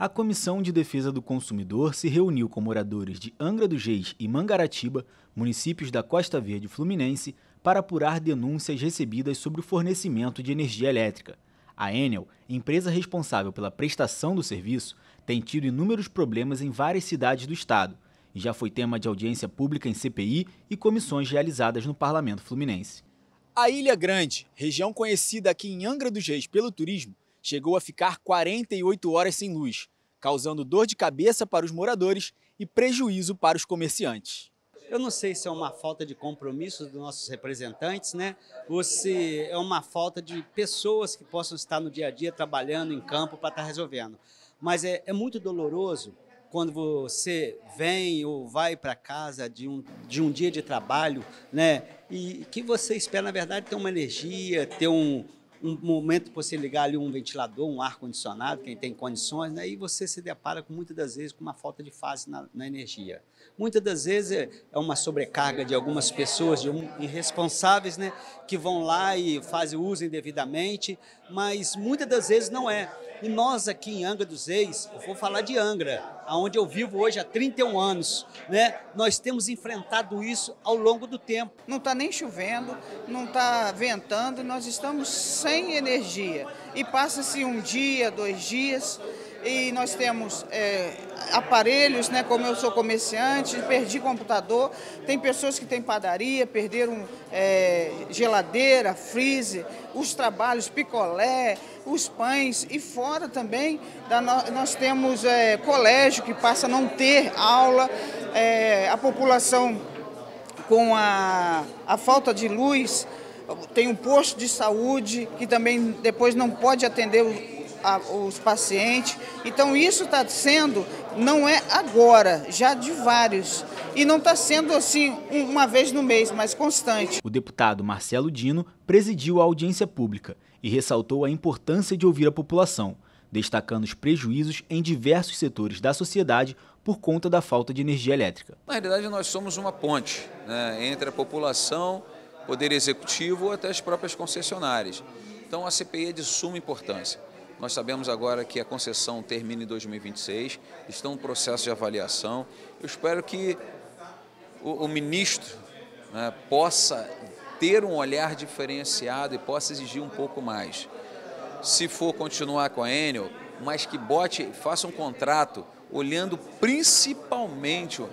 A Comissão de Defesa do Consumidor se reuniu com moradores de Angra dos Reis e Mangaratiba, municípios da Costa Verde Fluminense, para apurar denúncias recebidas sobre o fornecimento de energia elétrica. A Enel, empresa responsável pela prestação do serviço, tem tido inúmeros problemas em várias cidades do estado e já foi tema de audiência pública em CPI e comissões realizadas no Parlamento Fluminense. A Ilha Grande, região conhecida aqui em Angra dos Reis pelo turismo, chegou a ficar 48 horas sem luz, causando dor de cabeça para os moradores e prejuízo para os comerciantes. Eu não sei se é uma falta de compromisso dos nossos representantes, né? Ou se é uma falta de pessoas que possam estar no dia a dia trabalhando em campo para estar resolvendo. Mas é, é muito doloroso quando você vem ou vai para casa de um, de um dia de trabalho, né? E que você espera, na verdade, ter uma energia, ter um, um momento para você ligar ali um ventilador, um ar-condicionado, quem tem condições, né? e você se depara com, muitas das vezes com uma falta de fase na, na energia. Muitas das vezes é, é uma sobrecarga de algumas pessoas, de um, irresponsáveis, né? que vão lá e fazem uso indevidamente, mas muitas das vezes não é. E nós aqui em Angra dos Reis, eu vou falar de Angra, onde eu vivo hoje há 31 anos, né? Nós temos enfrentado isso ao longo do tempo. Não está nem chovendo, não está ventando, nós estamos sem energia. E passa-se um dia, dois dias, e nós temos é, aparelhos, né, como eu sou comerciante, perdi computador, tem pessoas que têm padaria, perderam é, geladeira, freezer, os trabalhos, picolé, os pães. E fora também da, nós temos é, colégio que passa a não ter aula, é, a população com a, a falta de luz, tem um posto de saúde que também depois não pode atender a, os pacientes. Então isso está sendo, não é agora, já de vários. E não está sendo assim uma vez no mês, mas constante. O deputado Marcelo Dino presidiu a audiência pública e ressaltou a importância de ouvir a população, destacando os prejuízos em diversos setores da sociedade por conta da falta de energia elétrica. Na realidade, nós somos uma ponte né, entre a população, poder executivo ou até as próprias concessionárias. Então, a CPI é de suma importância. Nós sabemos agora que a concessão termina em 2026, estão no processo de avaliação. Eu espero que o, o ministro né, possa ter um olhar diferenciado e possa exigir um pouco mais. Se for continuar com a Enel, mas que bote, faça um contrato olhando principalmente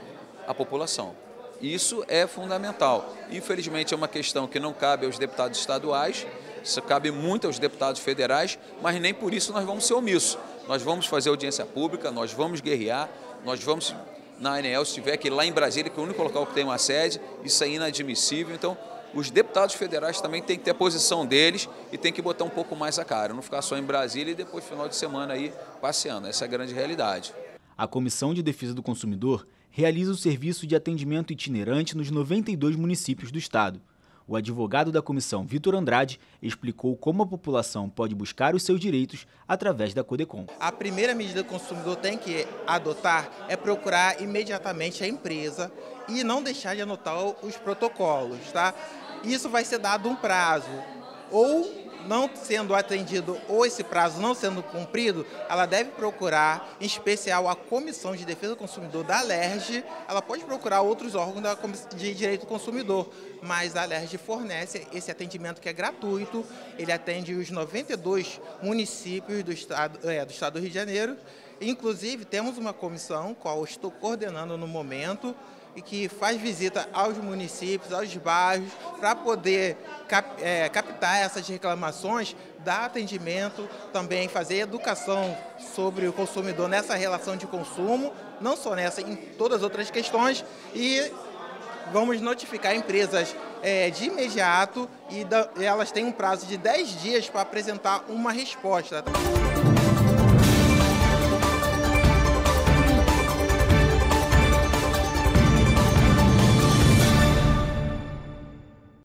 a população. Isso é fundamental. Infelizmente é uma questão que não cabe aos deputados estaduais, isso cabe muito aos deputados federais, mas nem por isso nós vamos ser omissos. Nós vamos fazer audiência pública, nós vamos guerrear, nós vamos na ANEL, se tiver que ir lá em Brasília, que é o único local que tem uma sede, isso é inadmissível. Então, os deputados federais também têm que ter a posição deles e tem que botar um pouco mais a cara, não ficar só em Brasília e depois final de semana aí passeando. Essa é a grande realidade. A Comissão de Defesa do Consumidor realiza o serviço de atendimento itinerante nos 92 municípios do estado. O advogado da comissão, Vitor Andrade, explicou como a população pode buscar os seus direitos através da Codecom. A primeira medida que o consumidor tem que adotar é procurar imediatamente a empresa e não deixar de anotar os protocolos, tá? Isso vai ser dado um prazo ou não sendo atendido ou esse prazo não sendo cumprido, ela deve procurar, em especial, a Comissão de Defesa do Consumidor da Alerj. Ela pode procurar outros órgãos de Direito do Consumidor, mas a Alerj fornece esse atendimento que é gratuito. Ele atende os 92 municípios do estado, é, do estado do Rio de Janeiro. Inclusive, temos uma comissão, qual estou coordenando no momento, e que faz visita aos municípios, aos bairros, para poder cap, é, captar essas reclamações, dar atendimento, também fazer educação sobre o consumidor nessa relação de consumo, não só nessa, em todas as outras questões, e vamos notificar empresas é, de imediato e, elas têm um prazo de 10 dias para apresentar uma resposta.